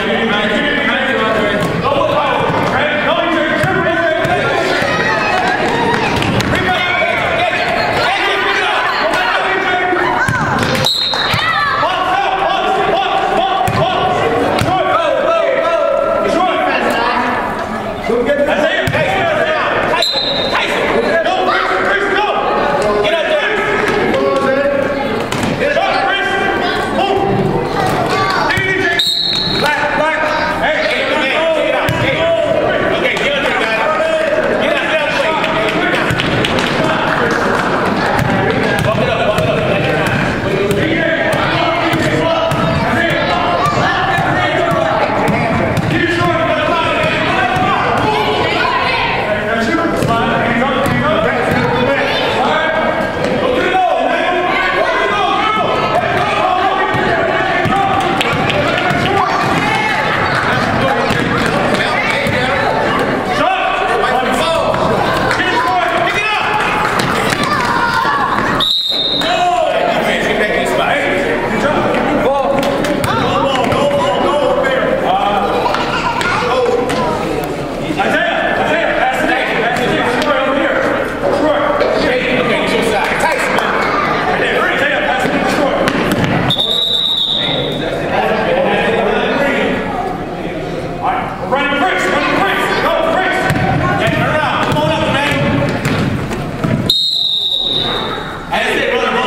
Black, black, A este